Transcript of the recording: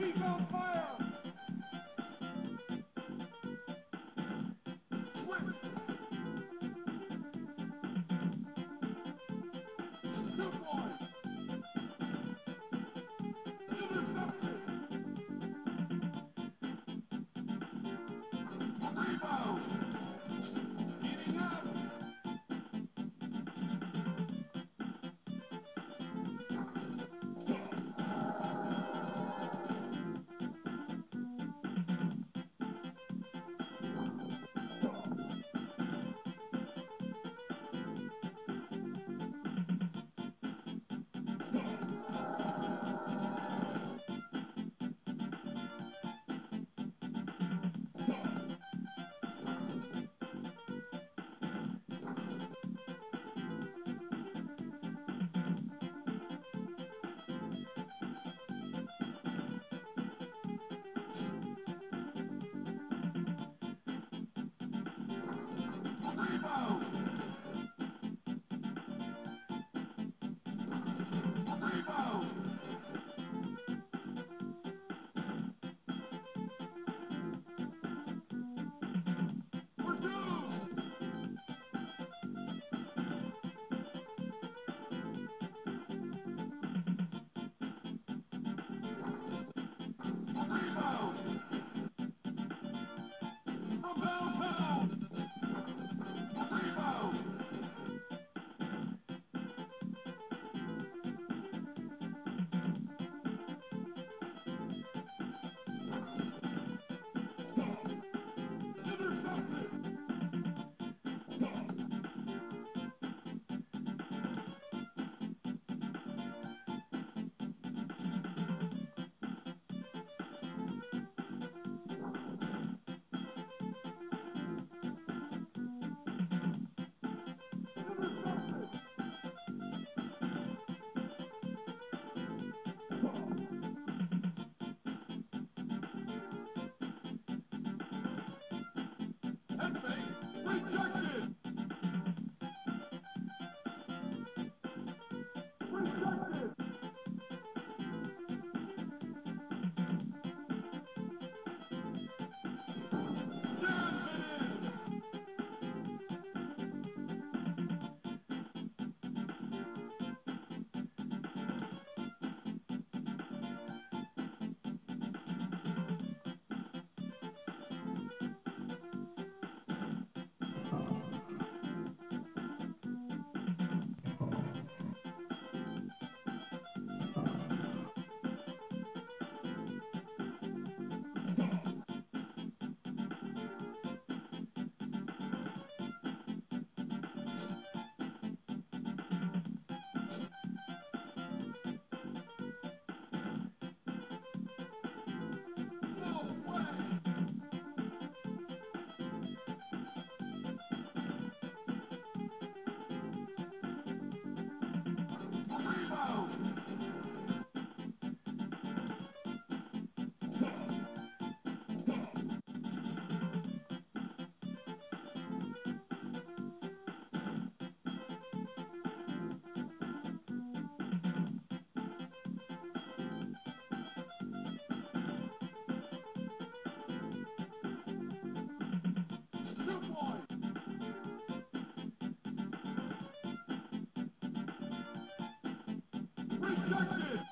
feet on fire. Checkmate! Rejected!